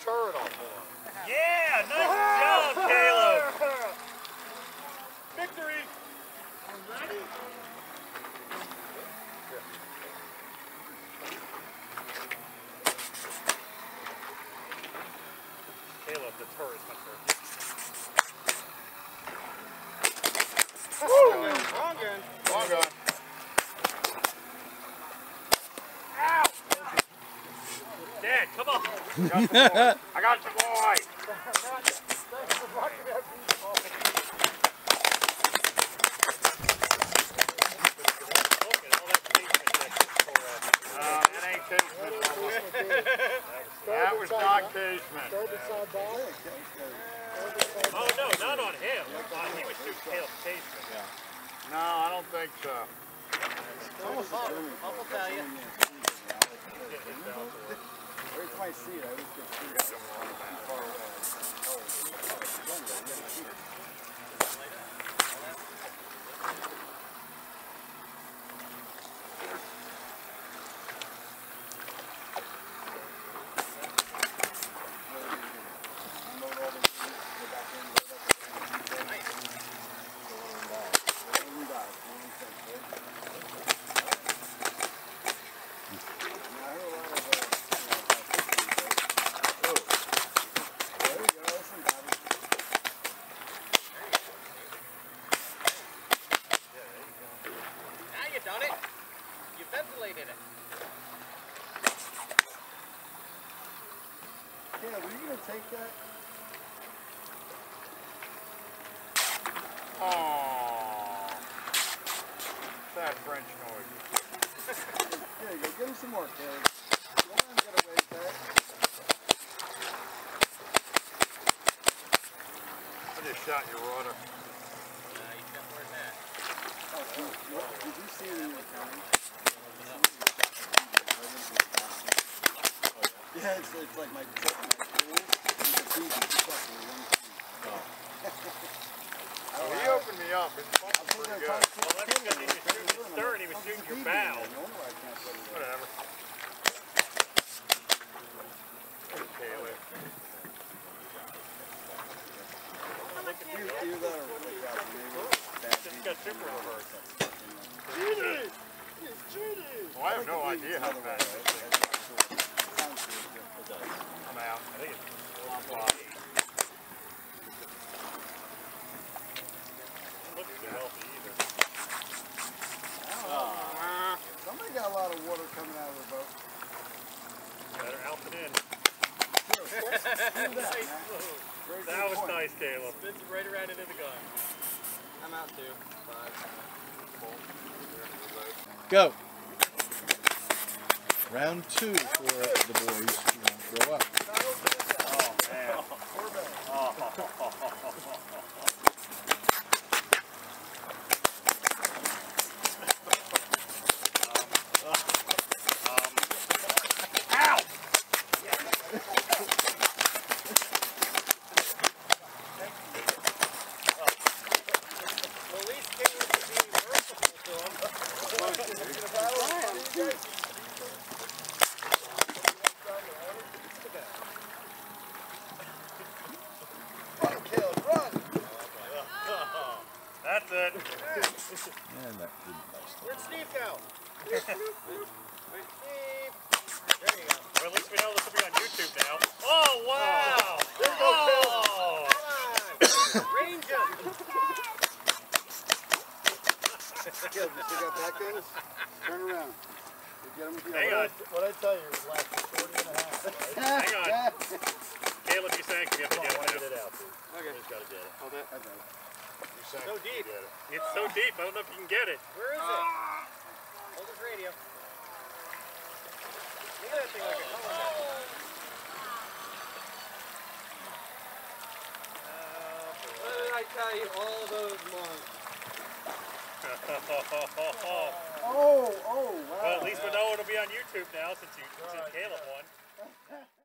shirt off for him. Yeah, nice job, Caleb. Victory! Caleb, the tourist hunter. Long gun. Long gun. Dad, come on. I got the boy. Look at all that that you tore up. Uh, that ain't casement. That was not casement. Oh, no, not on him. Uh, he was too shooting Caleb's basement. No, I don't think so. I'll tell you. See it, I always get. How far away. Unload all the shit, go back in, load up the thing, go on and die. Go on and die. Go on and think, right? Now, I heard a lot of, uh, you know, about history, right? Oh. There you go, listen, Bobby. Done it. You ventilated it. Yeah, were you gonna take that? Oh. That French noise. There you go, give him some more, Caleb. Don't let him get away that. I just shot your water. Uh, you got more than that. Oh, cool. What, did you see it in the county? Yeah, it's, it's like my my pool, and the beach is truck. in one piece. Oh, he opened me up. It's I'm fucking thinking pretty of good. trying to Well, that's because he was shooting his stern, he was shooting your bow. No wonder I can't put it in. Whatever. Caleb. Either, either that or like out the neighbor, bad Just beach. got super reversal. Cheated! Well, I have no idea how fast this thing Sounds good, yeah. I'm out. I think it's Wow. Doesn't look too healthy either. Somebody got a lot of water coming out of their boat. Better out and in. Sure, let's that, Nice man. move. Very That was point. nice, Caleb. Spins right around into the gun. I'm out too. Five. Go. Round two for the boys who want to grow up. oh, man. Oh. Well, at least Caleb was being merciful to him. Run, Caleb, run! That's it. And that didn't nice. Where'd Steve go? Where's Steve? There you go. Well, at least we know this will be on YouTube now. Oh, wow. There you go, Oh. Come on. Range him. Caleb, you got that thing? Turn around. You get him with the Hang on. What I tell you was last 40 and a half. Hang on. Caleb, you saying we have to get it now. it out, dude. Okay. Just gotta get it. I got it. You sang So deep. It. It's so deep, I don't know if you can get it. Where is it? Ah. Hold his radio. Look at that thing like a oh. color. Oh. What did I tell you all those months? Oh, oh, wow. well, at least we know it'll be on YouTube now since you since Caleb won.